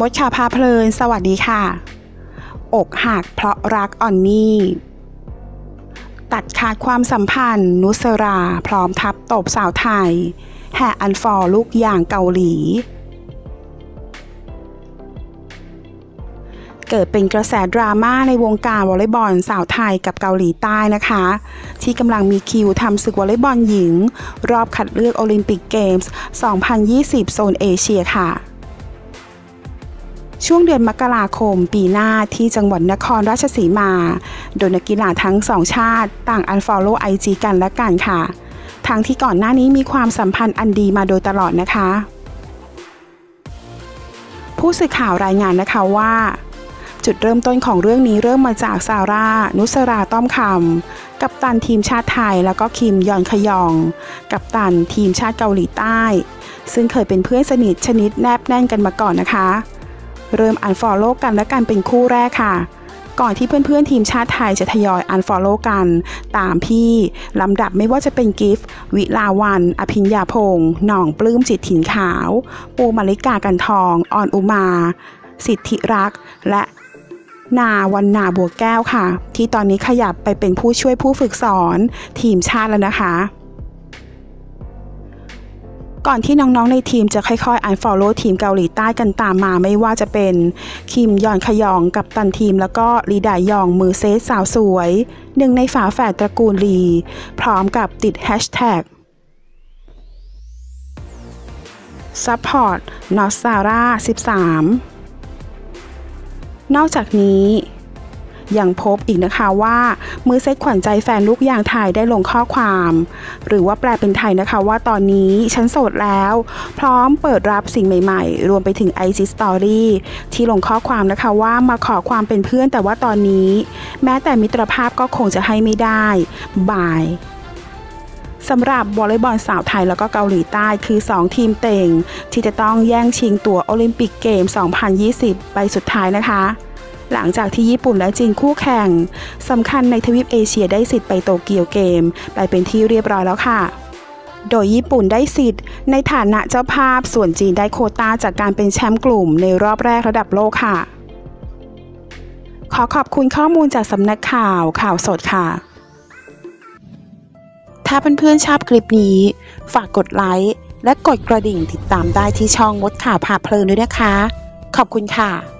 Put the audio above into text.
มดข่าพาเพลิน สวัสดีค่ะ อกหักเพราะรักอ่อนนี่ ตัดขาดความสัมพันธ์ นุสรา พร้อมทับตบสาวไทย แห่อันฟอร์ลูกอย่างเกาหลี เกิดเป็นกระแสดราม่าในวงการวอลเลย์บอลสาวไทยกับเกาหลีใต้นะคะ ที่กำลังมีคิวทำศึกวอลเลย์บอลหญิง รอบคัดเลือกโอลิมปิกเกมส์ 2020 โซนเอเชียค่ะ ช่วงเดือนมกราคมปีหน้าที่จังหวัดนครราชสีมา โดยนักกีฬาทั้งสองชาติต่างอันฟอลโล่ไอจีกันและกันค่ะ ทั้งที่ก่อนหน้านี้มีความสัมพันธ์อันดีมาโดยตลอดนะคะ ผู้สื่อข่าวรายงานนะคะว่าจุดเริ่มต้นของเรื่องนี้เริ่มมาจากซาร่า นุสราต้อมคำ กับตันทีมชาติไทย แล้วก็คิมยอนขยอง กัปตันทีมชาติเกาหลีใต้ ซึ่งเคยเป็นเพื่อนสนิทชนิดแนบแน่นกันมาก่อนนะคะ เริ่ม unfollow กันและกันเป็นคู่แรกค่ะ ก่อนที่เพื่อนๆทีมชาติไทยจะทยอย unfollow กัน ตามพี่ ลำดับไม่ว่าจะเป็นกิ๊ฟวิลาวัณย์ อภิญญาพงศ์หน่องปลื้มจิตถิ่นขาว ปูมลิกากันทองอรอุมา สิทธิรักษ์ และนาวรรณาบัวแก้วค่ะ ที่ตอนนี้ขยับไปเป็นผู้ช่วยผู้ฝึกสอน ทีมชาติแล้วนะคะ ก่อนที่น้องๆในทีมจะค่อยๆ unfollow ทีมเกาหลีใต้กันตามมาไม่ว่าจะเป็นคิมยอนคยองกัปตันทีมแล้วก็ลีดายองมือเซตสาวสวย หนึ่งในฝาแฝดตระกูลลี พร้อมกับติดแฮชแท็ก Support n o s a r a 13 นอกจากนี้ ยังพบอีกนะคะว่ามือเซ็ตขวัญใจแฟนลูกยางไทยได้ลงข้อความ หรือว่าแปลเป็นไทยนะคะว่าตอนนี้ฉันโสดแล้ว พร้อมเปิดรับสิ่งใหม่ๆ รวมไปถึง IG Story ที่ลงข้อความนะคะว่ามาขอความเป็นเพื่อนแต่ว่าตอนนี้ แม้แต่มิตรภาพก็คงจะให้ไม่ได้บายสำหรับวอลเลย์บอลสาวไทยแล้วก็เกาหลีใต้คือ 2 ทีมเต่ง ที่จะต้องแย่งชิงตั๋วโอลิมปิกเกม 2020 ไปสุดท้ายนะคะ หลังจากที่ญี่ปุ่นและจีนคู่แข่งสำคัญในทวีปเอเชียได้สิทธิ์ไปโตเกียวเกม ไปเป็นที่เรียบร้อยแล้วค่ะ โดยญี่ปุ่นได้สิทธิ์ ในฐานะเจ้าภาพส่วนจีนได้โคต้าจากการเป็นแชมป์กลุ่มในรอบแรกระดับโลกค่ะ ขอขอบคุณข้อมูลจากสำนักข่าวข่าวสดค่ะถ้าเพื่อนๆชอบคลิปนี้ ฝากกดไลค์และกดกระดิ่งติดตามได้ที่ช่องมดข่าวพาเพลินด้วยนะคะ ขอบคุณค่ะ